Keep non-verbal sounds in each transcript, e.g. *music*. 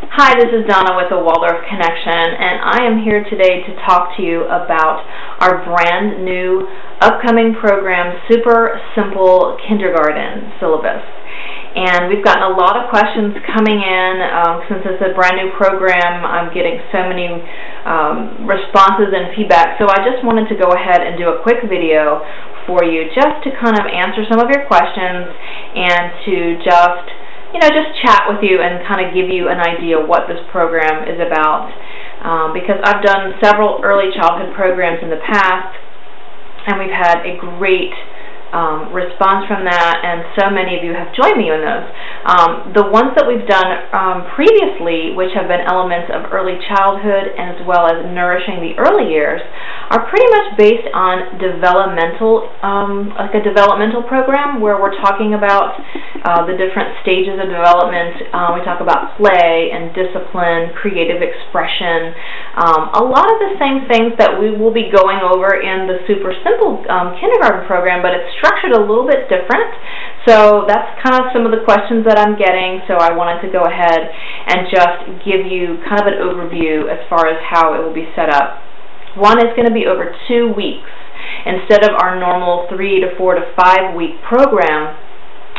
Hi, this is Donna with the Waldorf Connection, and I am here today to talk to you about our brand new upcoming program, Super Simple Kindergarten Syllabus. And we've gotten a lot of questions coming in. Um, since it's a brand new program, I'm getting so many um, responses and feedback. So I just wanted to go ahead and do a quick video for you just to kind of answer some of your questions and to just you know, just chat with you and kind of give you an idea what this program is about. Um, because I've done several early childhood programs in the past, and we've had a great um, response from that, and so many of you have joined me in those. Um, the ones that we've done um, previously, which have been elements of early childhood as well as nourishing the early years, are pretty much based on developmental, um, like a developmental program where we're talking about uh, the different stages of development. Uh, we talk about play and discipline, creative expression, um, a lot of the same things that we will be going over in the super simple um, kindergarten program, but it's structured a little bit different. So that's kind of some of the questions that I'm getting, so I wanted to go ahead and just give you kind of an overview as far as how it will be set up. One is going to be over two weeks. Instead of our normal three to four to five week program,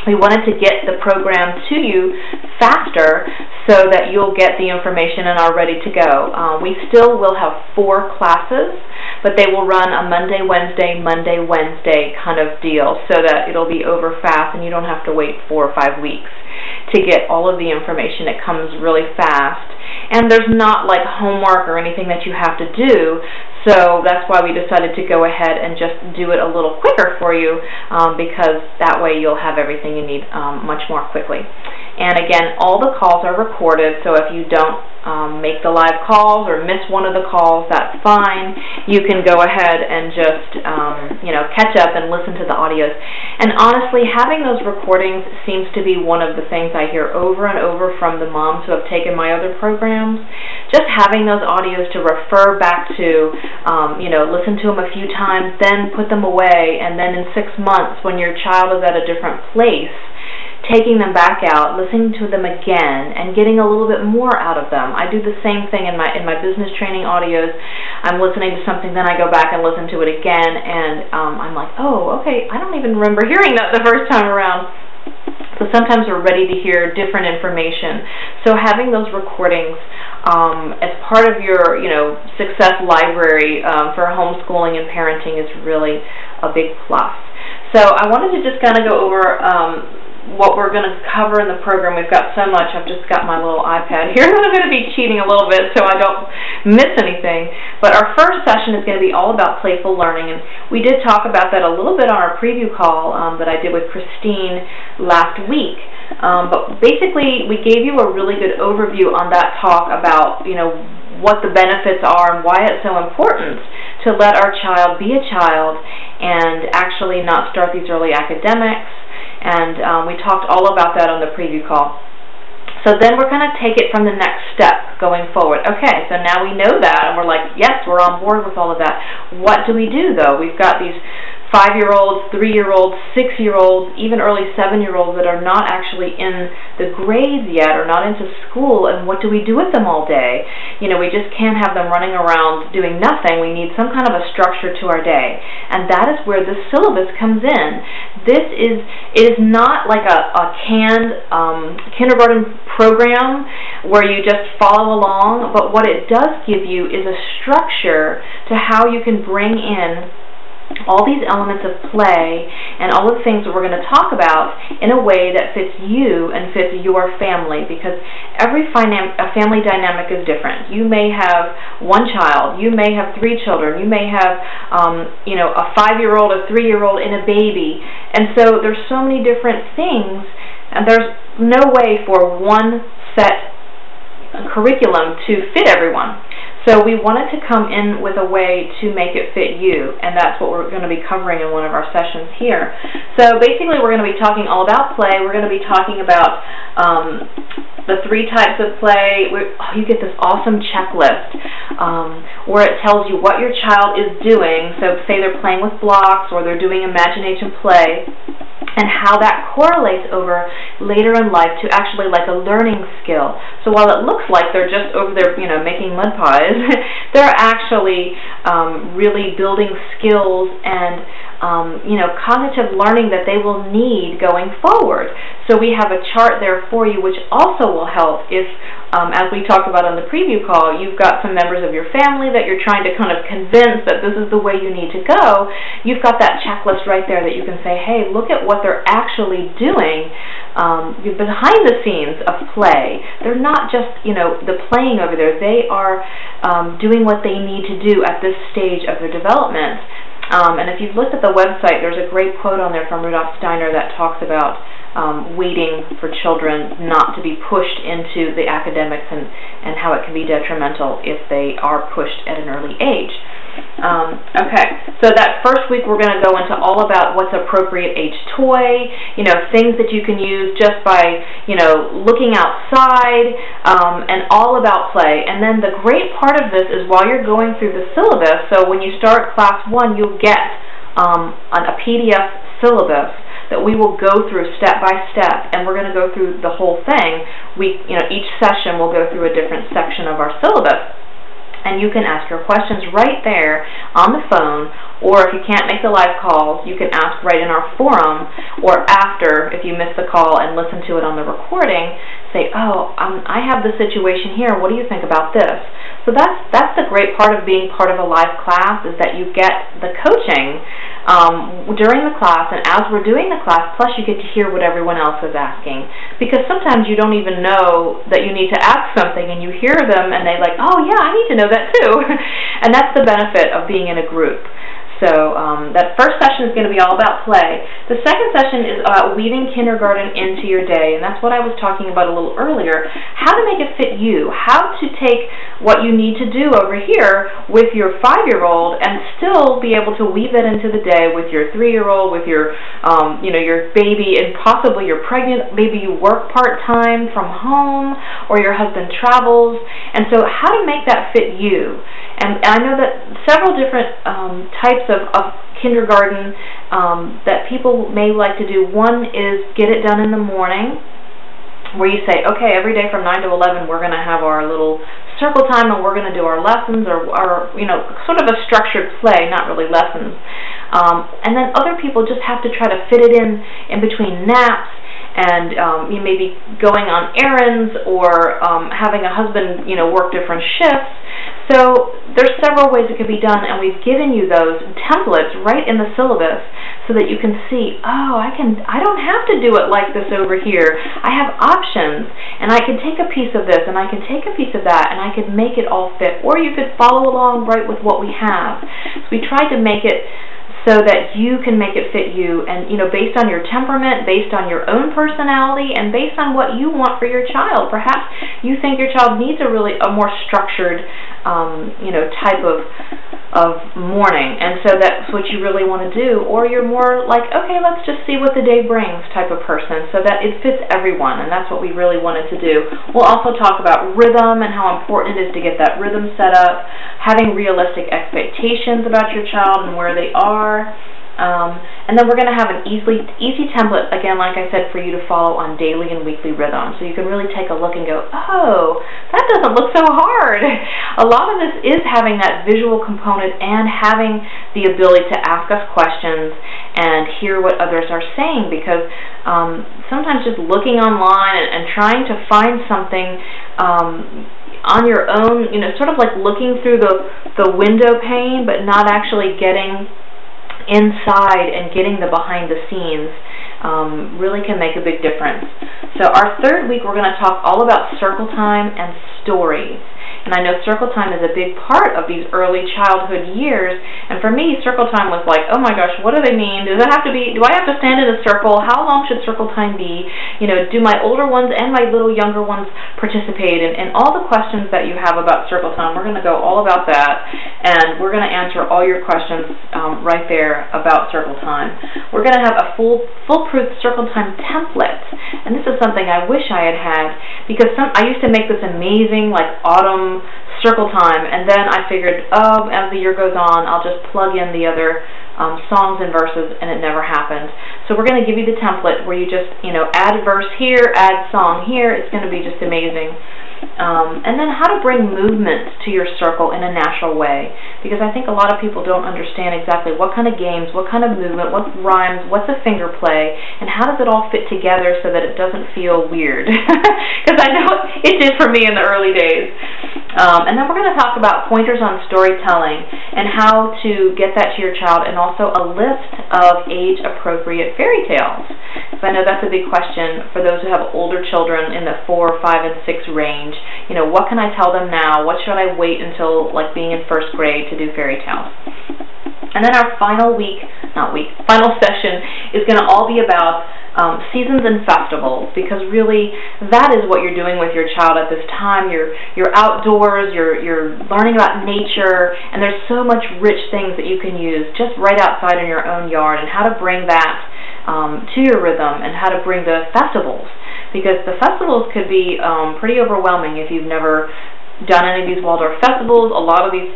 we wanted to get the program to you faster so that you'll get the information and are ready to go. Uh, we still will have four classes, but they will run a Monday, Wednesday, Monday, Wednesday kind of deal so that it'll be over fast and you don't have to wait four or five weeks to get all of the information. It comes really fast. And there's not like homework or anything that you have to do, so that's why we decided to go ahead and just do it a little quicker for you um, because that way you'll have everything you need um, much more quickly. And again, all the calls are recorded, so if you don't um, make the live calls or miss one of the calls, that's fine. You can go ahead and just, um, you know, catch up and listen to the audios. And honestly, having those recordings seems to be one of the things I hear over and over from the moms who have taken my other programs. Just having those audios to refer back to, um, you know, listen to them a few times, then put them away, and then in six months when your child is at a different place, taking them back out, listening to them again, and getting a little bit more out of them. I do the same thing in my in my business training audios. I'm listening to something, then I go back and listen to it again, and um, I'm like, oh, okay, I don't even remember hearing that the first time around. So sometimes we're ready to hear different information. So having those recordings um, as part of your, you know, success library um, for homeschooling and parenting is really a big plus. So I wanted to just kind of go over um, what we're going to cover in the program. We've got so much. I've just got my little iPad here. *laughs* I'm going to be cheating a little bit so I don't miss anything. But our first session is going to be all about playful learning. And we did talk about that a little bit on our preview call um, that I did with Christine last week. Um, but basically, we gave you a really good overview on that talk about, you know, what the benefits are and why it's so important to let our child be a child and actually not start these early academics and um, we talked all about that on the preview call. So then we're going to take it from the next step going forward. Okay, so now we know that, and we're like, yes, we're on board with all of that. What do we do, though? We've got these five-year-olds, three-year-olds, six-year-olds, even early seven-year-olds that are not actually in the grades yet or not into school, and what do we do with them all day? You know, we just can't have them running around doing nothing. We need some kind of a structure to our day, and that is where the syllabus comes in. This is, it is not like a, a canned um, kindergarten program where you just follow along, but what it does give you is a structure to how you can bring in all these elements of play and all the things that we're going to talk about in a way that fits you and fits your family because every family dynamic is different. You may have one child, you may have three children, you may have um, you know a five-year-old, a three-year-old, and a baby, and so there's so many different things, and there's no way for one set curriculum to fit everyone. So we wanted to come in with a way to make it fit you, and that's what we're going to be covering in one of our sessions here. So basically we're going to be talking all about play. We're going to be talking about um, the three types of play. Oh, you get this awesome checklist um, where it tells you what your child is doing. So say they're playing with blocks or they're doing imagination play and how that correlates over later in life to actually like a learning skill. So while it looks like they're just over there, you know, making mud pies, *laughs* they're actually um, really building skills and um, you know, cognitive learning that they will need going forward. So we have a chart there for you which also will help if, um, as we talked about on the preview call, you've got some members of your family that you're trying to kind of convince that this is the way you need to go. You've got that checklist right there that you can say, hey, look at what they're actually doing um, behind the scenes of play. They're not just, you know, the playing over there. They are um, doing what they need to do at this stage of their development. Um, and if you've looked at the website, there's a great quote on there from Rudolf Steiner that talks about um, waiting for children not to be pushed into the academics and, and how it can be detrimental if they are pushed at an early age. Um, okay, so that first week we're going to go into all about what's appropriate age toy, you know, things that you can use just by, you know, looking outside, um, and all about play. And then the great part of this is while you're going through the syllabus, so when you start class one, you'll get um, a PDF syllabus that we will go through step by step, and we're going to go through the whole thing. We, you know, each session we'll go through a different section of our syllabus and you can ask your questions right there on the phone or if you can't make the live call, you can ask right in our forum or after if you miss the call and listen to it on the recording, say, oh, um, I have the situation here, what do you think about this? So that's, that's the great part of being part of a live class is that you get the coaching um, during the class, and as we're doing the class, plus you get to hear what everyone else is asking. Because sometimes you don't even know that you need to ask something, and you hear them, and they like, oh yeah, I need to know that too. *laughs* and that's the benefit of being in a group. So um, that first session is going to be all about play. The second session is about weaving kindergarten into your day, and that's what I was talking about a little earlier. How to make it fit you. How to take what you need to do over here with your five-year-old and still be able to weave it into the day with your three-year-old, with your, um, you know, your baby, and possibly you're pregnant. Maybe you work part-time from home, or your husband travels. And so, how to make that fit you. And I know that several different um, types of, of kindergarten um, that people may like to do. One is get it done in the morning, where you say, okay, every day from 9 to 11 we're going to have our little circle time and we're going to do our lessons or, or, you know, sort of a structured play, not really lessons. Um, and then other people just have to try to fit it in in between naps and um, you may be going on errands or um, having a husband, you know, work different shifts. So there's several ways it can be done, and we've given you those templates right in the syllabus so that you can see, oh, I can, I don't have to do it like this over here. I have options, and I can take a piece of this, and I can take a piece of that, and I can make it all fit. Or you could follow along right with what we have. So we tried to make it so that you can make it fit you and you know based on your temperament based on your own personality and based on what you want for your child. Perhaps you think your child needs a really a more structured um, you know type of of morning and so that's what you really want to do. Or you're more like okay let's just see what the day brings type of person so that it fits everyone. And that's what we really wanted to do. We'll also talk about rhythm and how important it is to get that rhythm set up having realistic expectations about your child and where they are are. Um, and then we're going to have an easily, easy template, again, like I said, for you to follow on daily and weekly rhythm. So you can really take a look and go, oh, that doesn't look so hard. A lot of this is having that visual component and having the ability to ask us questions and hear what others are saying because um, sometimes just looking online and, and trying to find something um, on your own, you know, sort of like looking through the, the window pane but not actually getting inside and getting the behind the scenes um, really can make a big difference. So our third week we're going to talk all about circle time and stories. And I know circle time is a big part of these early childhood years. And for me, circle time was like, oh my gosh, what do they mean? Does it have to be, do I have to stand in a circle? How long should circle time be? You know, do my older ones and my little younger ones participate? And, and all the questions that you have about circle time, we're going to go all about that. And we're going to answer all your questions um, right there about circle time. We're going to have a full, foolproof circle time template. And this is something I wish I had had because some, I used to make this amazing like autumn circle time, and then I figured, oh, as the year goes on, I'll just plug in the other um, songs and verses, and it never happened. So we're going to give you the template where you just, you know, add verse here, add song here. It's going to be just amazing. Um, and then how to bring movement to your circle in a natural way. Because I think a lot of people don't understand exactly what kind of games, what kind of movement, what rhymes, what's a finger play, and how does it all fit together so that it doesn't feel weird. *laughs* Because I know it did for me in the early days. Um, and then we're going to talk about pointers on storytelling and how to get that to your child and also a list of age-appropriate fairy tales. So I know that's a big question for those who have older children in the 4, 5, and 6 range. You know, what can I tell them now? What should I wait until, like, being in first grade to do fairy tales? And then our final week, not week, final *laughs* session is going to all be about um, seasons and festivals because really that is what you're doing with your child at this time. You're you're outdoors, you're you're learning about nature, and there's so much rich things that you can use just right outside in your own yard and how to bring that um, to your rhythm and how to bring the festivals because the festivals could be um, pretty overwhelming if you've never done any of these Waldorf festivals. A lot of these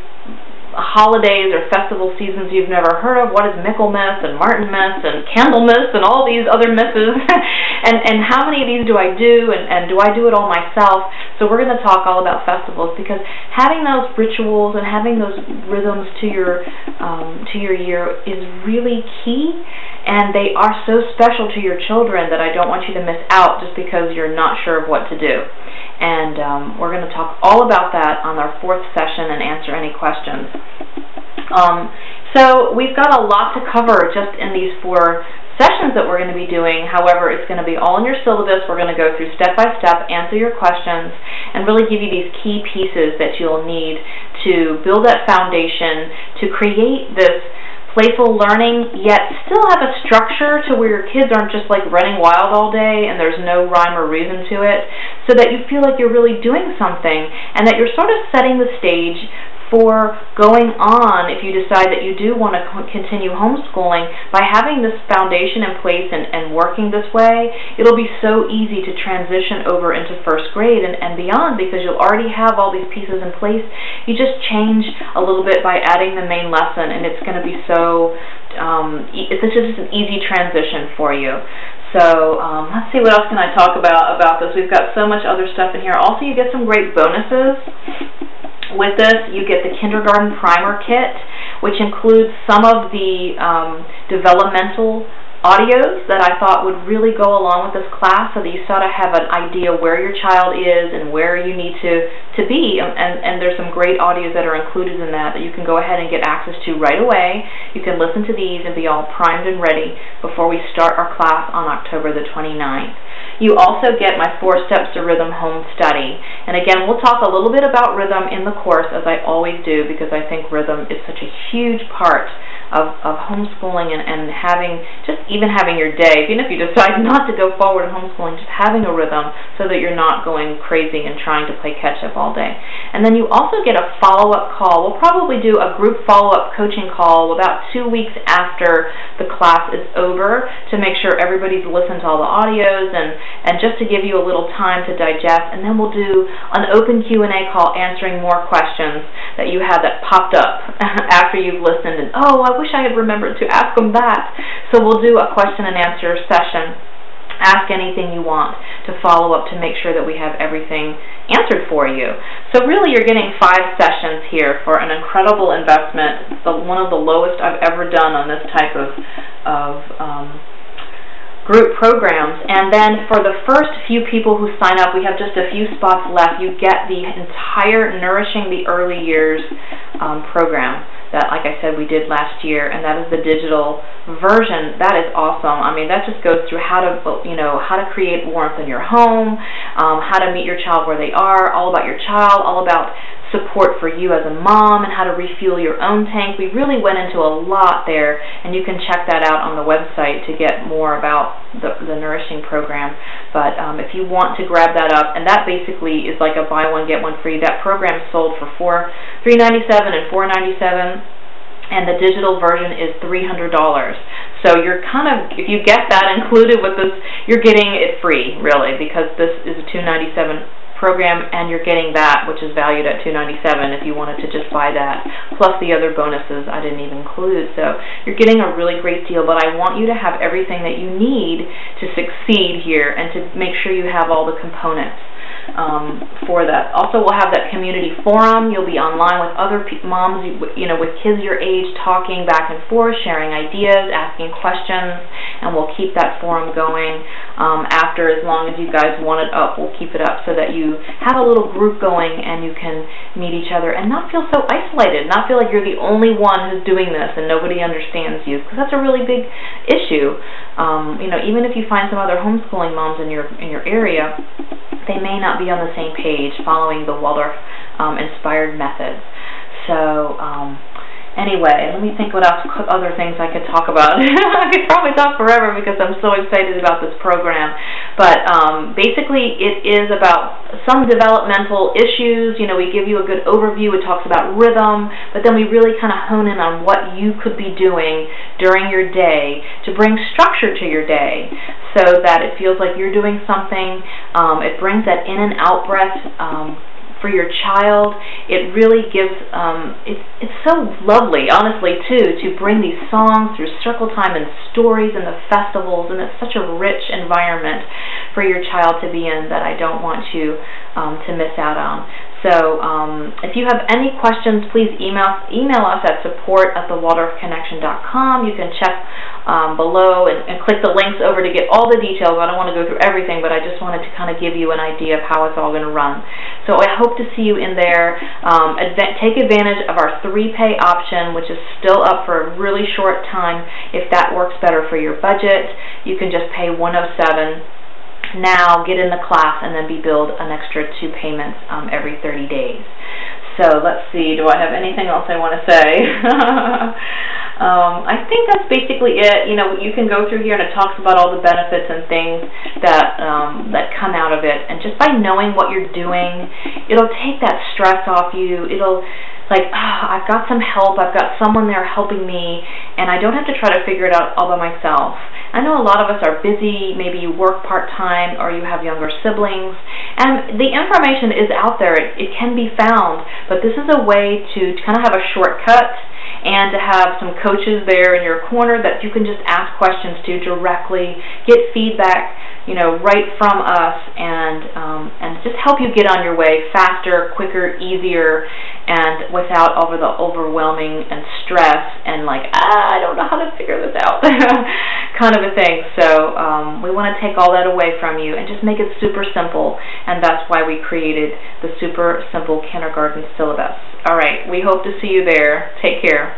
holidays or festival seasons you've never heard of. What is Michaelmas and Martinmas and Candlemas and all these other misses? *laughs* and, and how many of these do I do and, and do I do it all myself? So we're going to talk all about festivals because having those rituals and having those rhythms to your, um, to your year is really key and they are so special to your children that I don't want you to miss out just because you're not sure of what to do. And um, we're going to talk all about that on our fourth session and answer any questions. Um, so we've got a lot to cover just in these four sessions that we're going to be doing. However, it's going to be all in your syllabus. We're going to go through step by step, answer your questions, and really give you these key pieces that you'll need to build that foundation, to create this playful learning, yet still have a structure to where your kids aren't just like running wild all day and there's no rhyme or reason to it, so that you feel like you're really doing something and that you're sort of setting the stage for going on if you decide that you do want to continue homeschooling. By having this foundation in place and, and working this way it'll be so easy to transition over into first grade and, and beyond because you'll already have all these pieces in place you just change a little bit by adding the main lesson and it's going to be so um, it's just an easy transition for you so um, let's see what else can I talk about about this. We've got so much other stuff in here. Also, you get some great bonuses. With this, you get the kindergarten primer kit, which includes some of the um, developmental audios that I thought would really go along with this class so that you sort of have an idea where your child is and where you need to, to be. And, and, and there's some great audios that are included in that that you can go ahead and get access to right away. You can listen to these and be all primed and ready before we start our class on October the 29th. You also get my Four Steps to Rhythm home study. And again, we'll talk a little bit about rhythm in the course, as I always do, because I think rhythm is such a huge part of, of homeschooling and, and having, just even having your day, even if you decide *laughs* not to go forward in homeschooling, just having a rhythm so that you're not going crazy and trying to play catch up all day. And then you also get a follow-up call. We'll probably do a group follow-up coaching call about two weeks after the class is over to make sure everybody's listened to all the audios and, and just to give you a little time to digest. And then we'll do an open Q&A call answering more questions that you have that popped up *laughs* after you've listened and, oh, I wish I had remembered to ask them that. So we'll do a question and answer session. Ask anything you want to follow up to make sure that we have everything answered for you. So really you're getting five sessions here for an incredible investment. The, one of the lowest I've ever done on this type of, of um, group programs. And then for the first few people who sign up, we have just a few spots left. You get the entire Nourishing the Early Years um, program that, like I said, we did last year, and that is the digital version. That is awesome. I mean, that just goes through how to, you know, how to create warmth in your home, um, how to meet your child where they are, all about your child, all about support for you as a mom and how to refuel your own tank. We really went into a lot there, and you can check that out on the website to get more about the, the Nourishing program. But um, if you want to grab that up, and that basically is like a buy one get one free. That program sold for four, three ninety seven and four ninety seven and the digital version is $300. So you're kind of, if you get that *laughs* included with this, you're getting it free, really, because this is a 297 program and you're getting that, which is valued at 297 if you wanted to just buy that, plus the other bonuses I didn't even include. So you're getting a really great deal, but I want you to have everything that you need to succeed here and to make sure you have all the components um, for that. Also, we'll have that community forum. You'll be online with other moms, you know, with kids your age, talking back and forth, sharing ideas, asking questions, and we'll keep that forum going um, after as long as you guys want it up. We'll keep it up so that you have a little group going and you can meet each other and not feel so isolated, not feel like you're the only one who's doing this and nobody understands you, because that's a really big issue. Um, you know, even if you find some other homeschooling moms in your in your area, they may not be on the same page following the Waldorf um, inspired methods. So um, Anyway, let me think what else, other things I could talk about. *laughs* I could probably talk forever because I'm so excited about this program. But um, basically, it is about some developmental issues. You know, we give you a good overview. It talks about rhythm, but then we really kind of hone in on what you could be doing during your day to bring structure to your day so that it feels like you're doing something. Um, it brings that in and out breath. Um, for your child. It really gives, um, it's, it's so lovely, honestly, too, to bring these songs through circle time and stories and the festivals, and it's such a rich environment for your child to be in that I don't want you um, to miss out on. So um, if you have any questions, please email email us at support at thewaldorfconnection.com. You can check um, below and, and, click the links over to get all the details. I don't want to go through everything, but I just wanted to kind of give you an idea of how it's all going to run. So I hope to see you in there. Um, take advantage of our three-pay option, which is still up for a really short time. If that works better for your budget, you can just pay 107 now get in the class and then be billed an extra two payments um, every 30 days. So let's see, do I have anything else I want to say? *laughs* um, I think that's basically it. You know, you can go through here and it talks about all the benefits and things that um, that come out of it. And just by knowing what you're doing, it'll take that stress off you. It'll like, oh, I've got some help, I've got someone there helping me, and I don't have to try to figure it out all by myself. I know a lot of us are busy, maybe you work part-time or you have younger siblings, and the information is out there. It, it can be found, but this is a way to kind of have a shortcut and to have some coaches there in your corner that you can just ask questions to directly, get feedback, you know, right from us, and um, and just help you get on your way faster, quicker, easier, and without over the overwhelming and stress and like ah, I don't know how to figure this out *laughs* kind of a thing. So um, we want to take all that away from you and just make it super simple, and that's why we created the super simple kindergarten syllabus. All right, we hope to see you there. Take care.